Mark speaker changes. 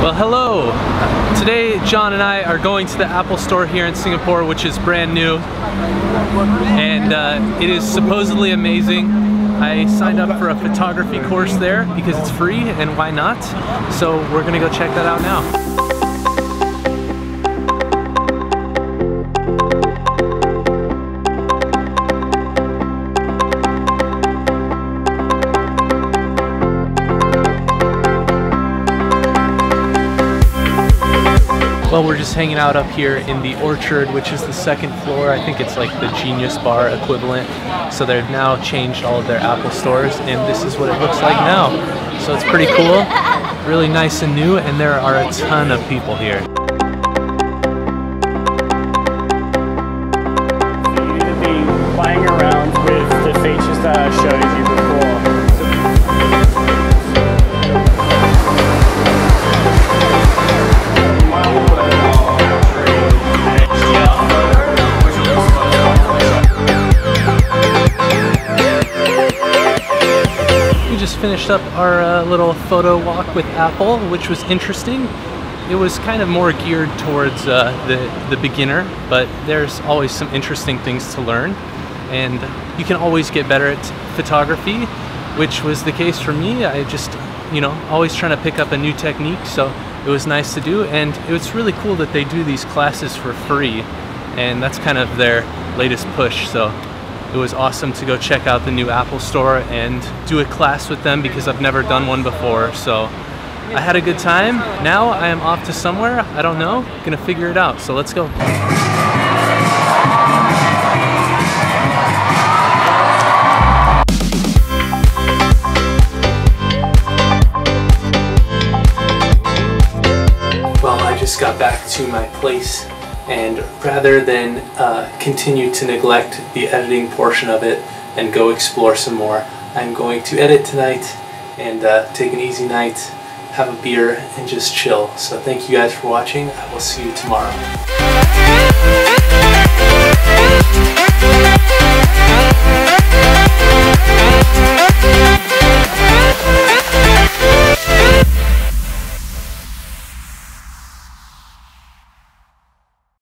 Speaker 1: Well, hello. Today, John and I are going to the Apple store here in Singapore, which is brand new. And uh, it is supposedly amazing. I signed up for a photography course there because it's free and why not? So we're gonna go check that out now. Well, we're just hanging out up here in the Orchard, which is the second floor. I think it's like the Genius Bar equivalent. So they've now changed all of their Apple stores, and this is what it looks like now. So it's pretty cool, really nice and new, and there are a ton of people here. Just finished up our uh, little photo walk with Apple, which was interesting. It was kind of more geared towards uh, the, the beginner, but there's always some interesting things to learn. And you can always get better at photography, which was the case for me. I just, you know, always trying to pick up a new technique, so it was nice to do. And it was really cool that they do these classes for free, and that's kind of their latest push. So it was awesome to go check out the new Apple store and do a class with them because I've never done one before. So I had a good time. Now I am off to somewhere, I don't know, gonna figure it out. So let's go. Well, I just got back to my place and rather than uh, continue to neglect the editing portion of it and go explore some more, I'm going to edit tonight and uh, take an easy night, have a beer, and just chill. So thank you guys for watching. I will see you tomorrow.